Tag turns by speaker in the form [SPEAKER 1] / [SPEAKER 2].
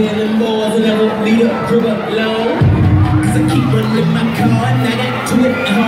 [SPEAKER 1] saying them boys will never lead up, dribble long. Cause I keep running my car and I get to it.